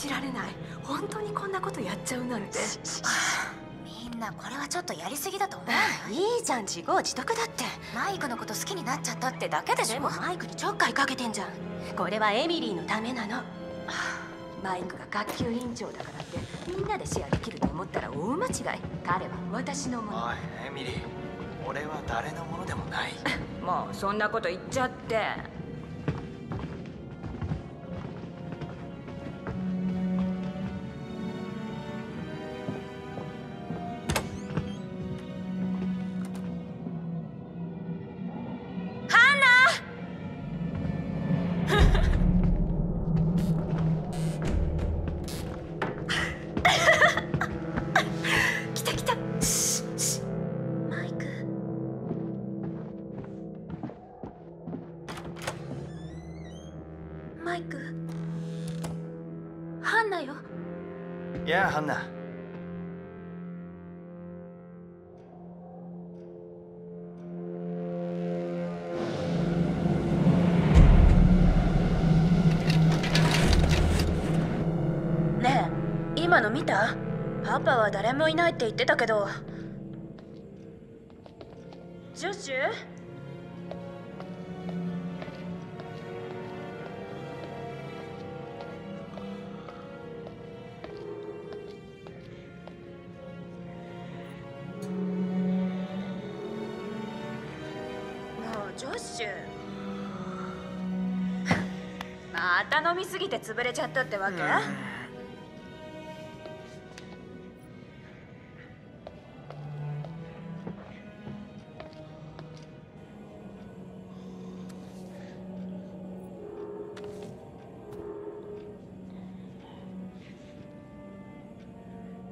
じられない。本当にこんなことやっちゃうなんて。みんなこれはちょっとやりすぎだと思ういいじゃん自業自得だって。マイクのこと好きになっちゃったってだけでしょ。でもマイクにちょっかいかけてんじゃん。これはエミリーのためなの。マイクが学級委員長だからってみんなでシェアできると思ったら大間違い。彼は私のもの。おいエミリー。俺は誰のものでもない。もうそんなこと言っちゃって。ハンナねえ今の見た？パパは誰もいないって言ってたけど。ジョシュ？ジョッシュ。また飲みすぎて潰れちゃったってわけ、も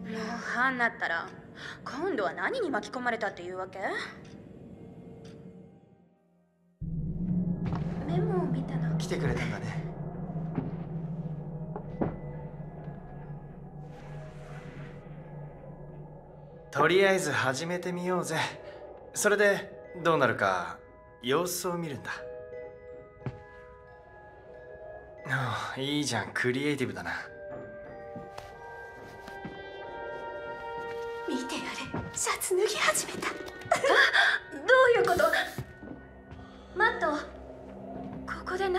うハンナったら今度は何に巻き込まれたっていうわけ？来てくれたんだね。とりあえず始めてみようぜ。それでどうなるか様子を見るんだ。ああいいじゃん。クリエイティブだな。見てやれ。シャツ脱ぎ始めた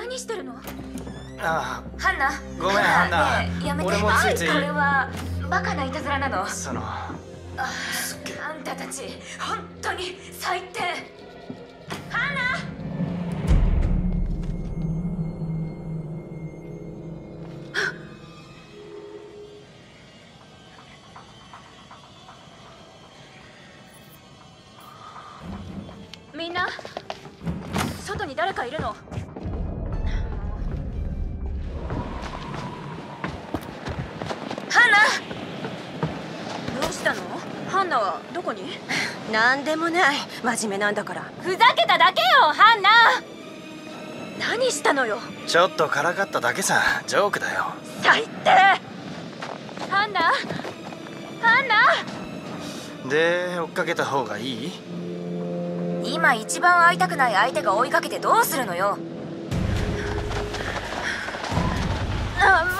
何してるの？あハンナ。ごめんハンナ。ねえやめて。俺もついつい。これはバカないたずらなの。あそのああんたたち本当に最低ナ！どうしたの？ハンナはどこに？なんでもない。真面目なんだから。ふざけただけよハンナ！何したのよ？ちょっとからかっただけさ。ジョークだよ。最低！ハンナ！ハンナ！で追っかけた方がいい？今一番会いたくない相手が追いかけてどうするのよ。あも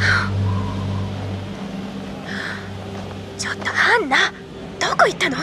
ちょっとハンナどこ行ったの？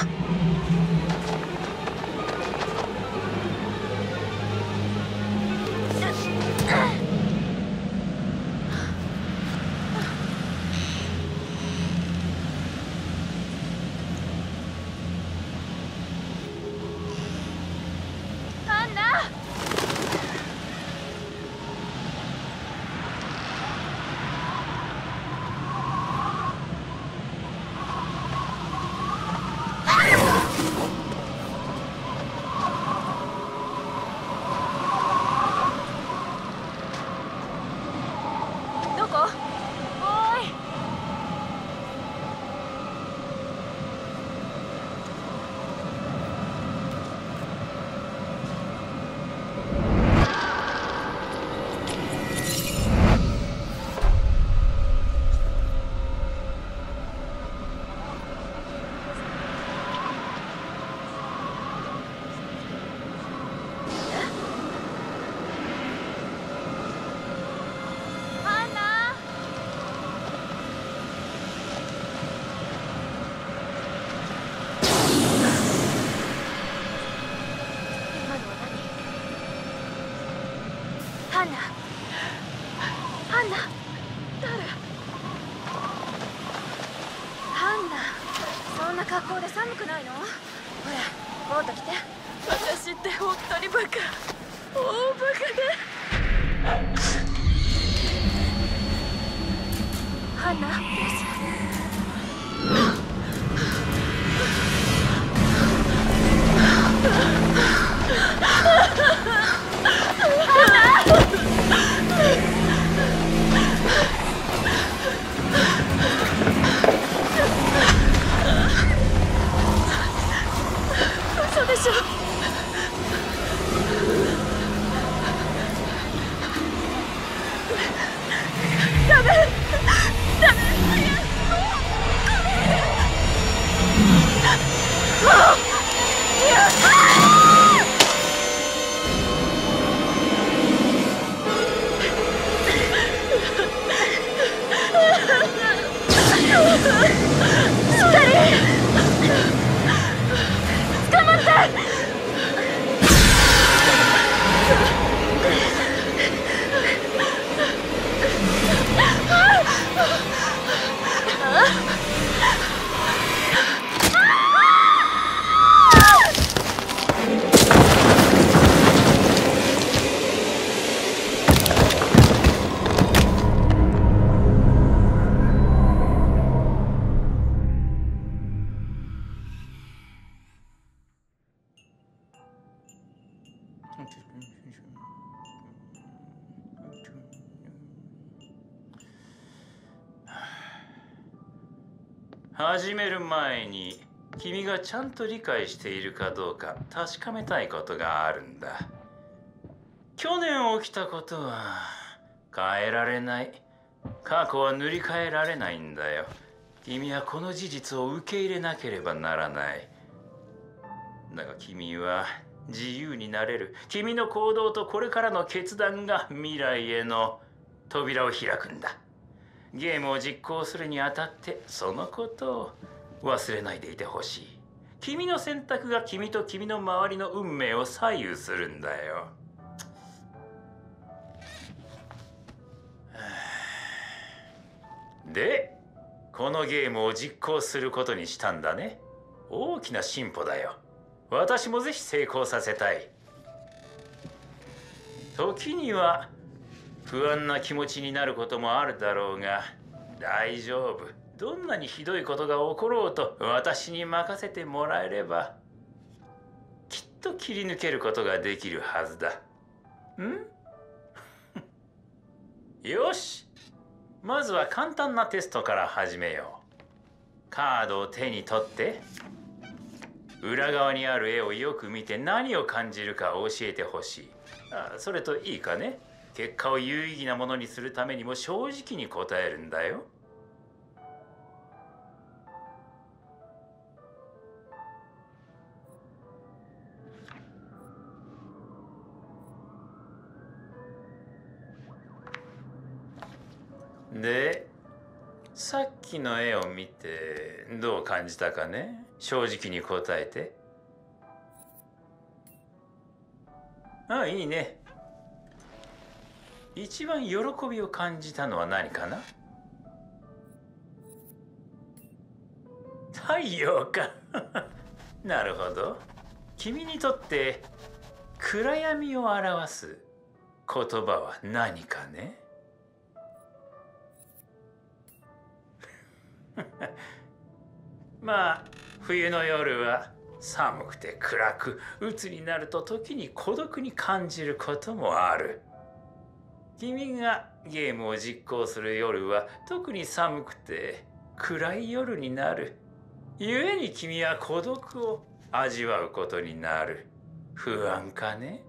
本当にバカ。大バカだ。花です始める前に君がちゃんと理解しているかどうか確かめたいことがあるんだ。去年起きたことは変えられない。過去は塗り替えられないんだよ。君はこの事実を受け入れなければならない。だが君は自由になれる。君の行動とこれからの決断が未来への扉を開くんだ。ゲームを実行するにあたってそのことを忘れないでいてほしい。君の選択が君と君の周りの運命を左右するんだよ。でこのゲームを実行することにしたんだね。大きな進歩だよ。私もぜひ成功させたい。時には不安な気持ちになることもあるだろうが大丈夫。どんなにひどいことが起ころうと私に任せてもらえればきっと切り抜けることができるはずだ。ん？よし。まずは簡単なテストから始めよう。カードを手に取って裏側にある絵をよく見て何を感じるか教えてほしい。あそれといいかね。結果を有意義なものにするためにも正直に答えるんだよ。でさっきの絵を見てどう感じたかね？正直に答えて。ああいいね。一番喜びを感じたのは何かな？太陽か。なるほど。君にとって暗闇を表す言葉は何かね？まあ冬の夜は寒くて暗く鬱になると時に孤独に感じることもある。君がゲームを実行する夜は特に寒くて暗い夜になる。故に君は孤独を味わうことになる。不安かね？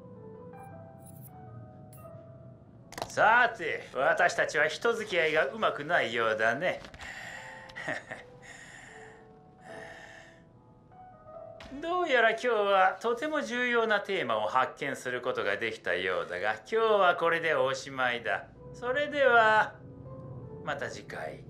さて私たちは人付き合いがうまくないようだね。どうやら今日はとても重要なテーマを発見することができたようだが今日はこれでおしまいだ。それではまた次回。